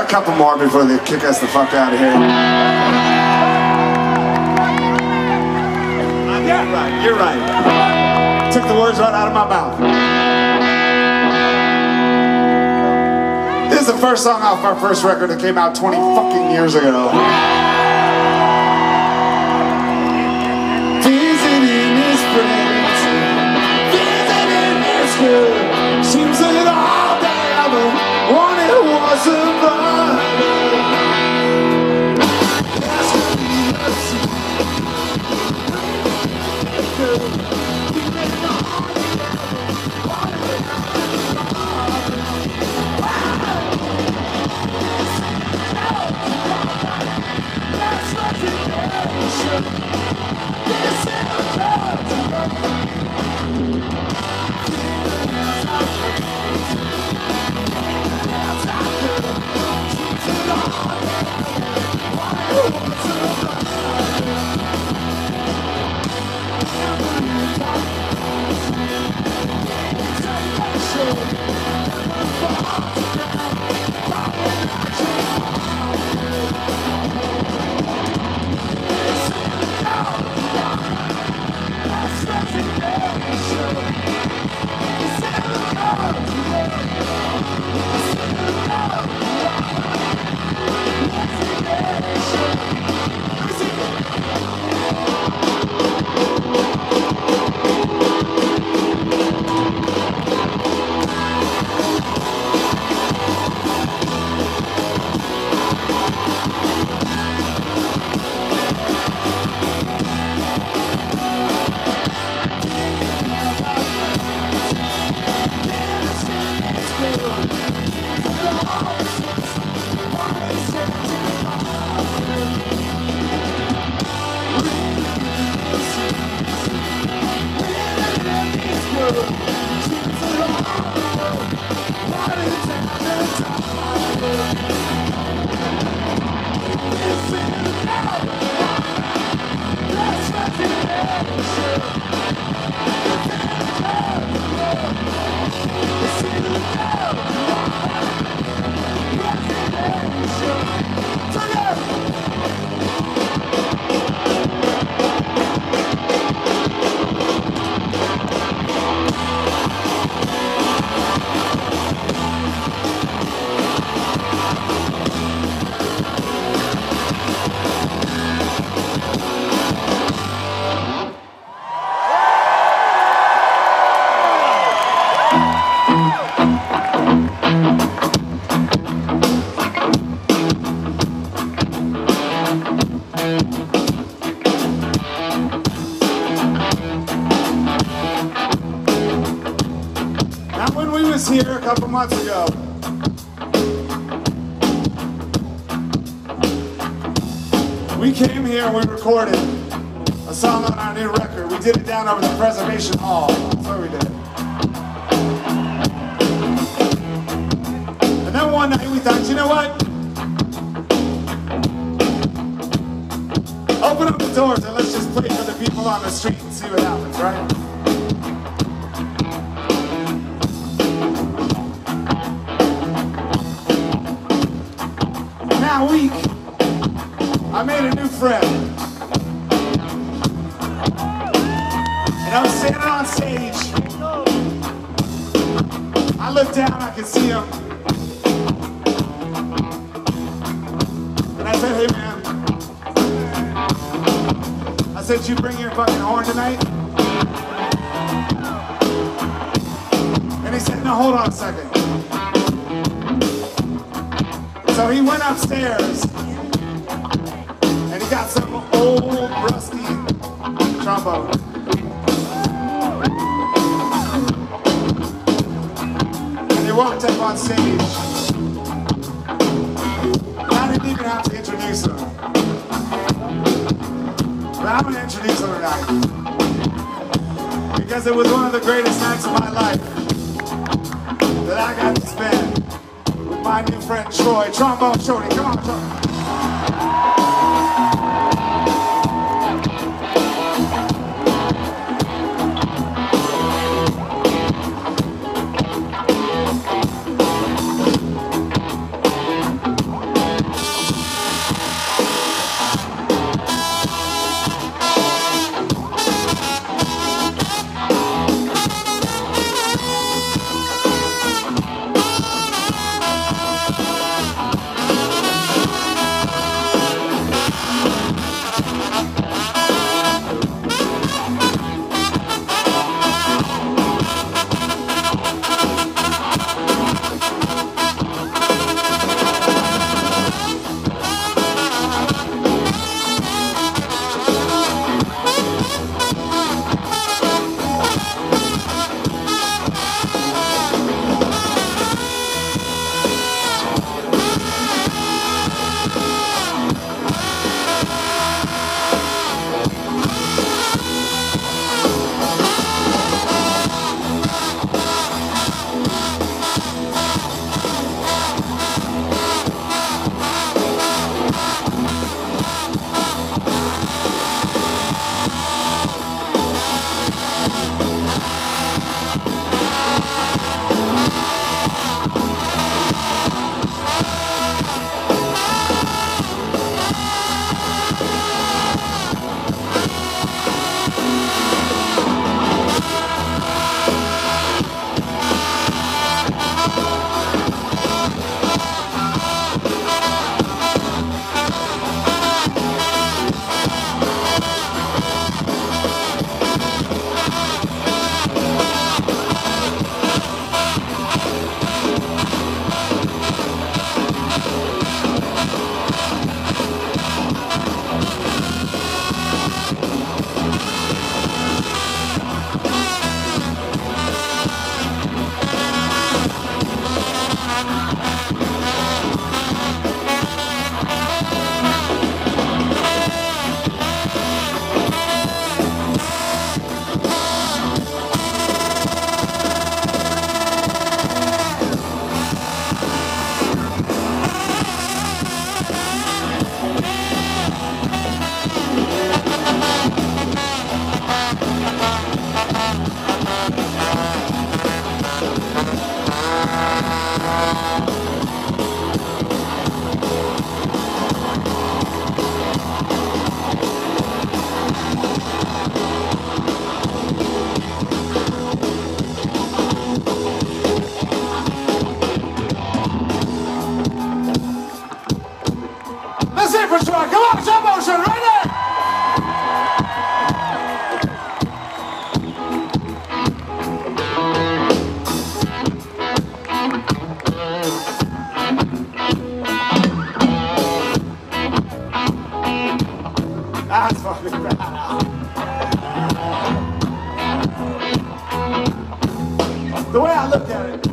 got a couple more before they kick us the fuck out of here. Yeah, right. You're right. Took the words right out of my mouth. This is the first song off our first record that came out 20 fucking years ago. Visiting his friends, visiting his good. Seems that all they ever wanted was a months ago, we came here and we recorded a song on our new record. We did it down over the Preservation Hall. That's where we did it. And then one night we thought, you know what? Open up the doors and let's just play for the people on the street and see what happens, right? Friend. And I'm standing on stage. I look down, I can see him. And I said, hey man. I said, you bring your fucking horn tonight? And he said, no, hold on a second. So he went upstairs got some old rusty trombone. And he walked up on stage. I didn't even have to introduce him. But I'm gonna introduce him tonight. Because it was one of the greatest nights of my life that I got to spend with my new friend Troy, trombone Shorty. Come on, Troy. The way I look at it,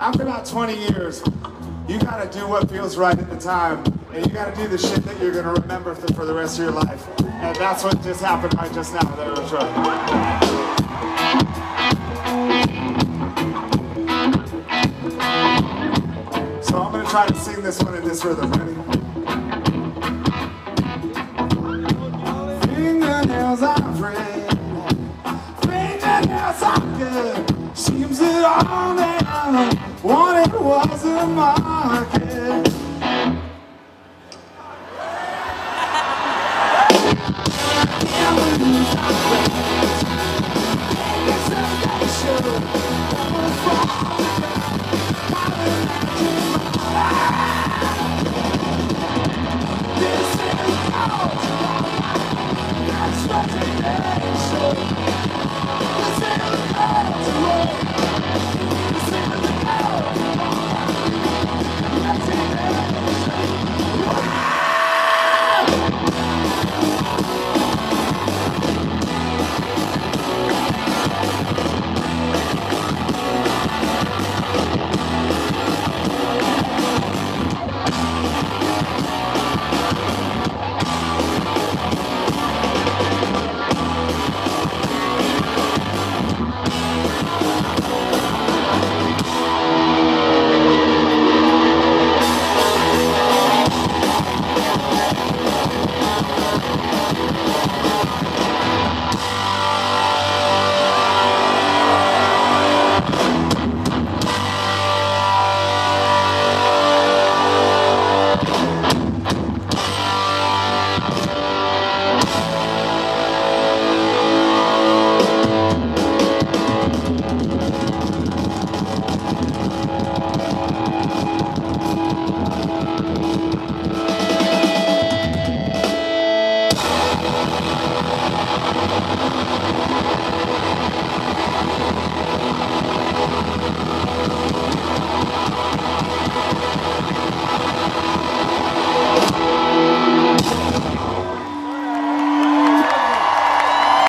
after about 20 years, you gotta do what feels right at the time, and you gotta do the shit that you're gonna remember for, for the rest of your life. And that's what just happened right just now. There was right. So I'm gonna try to sing this one in this rhythm. Ready? Fingernails are red, fingernails are good. Seems that all they ever wanted was a market.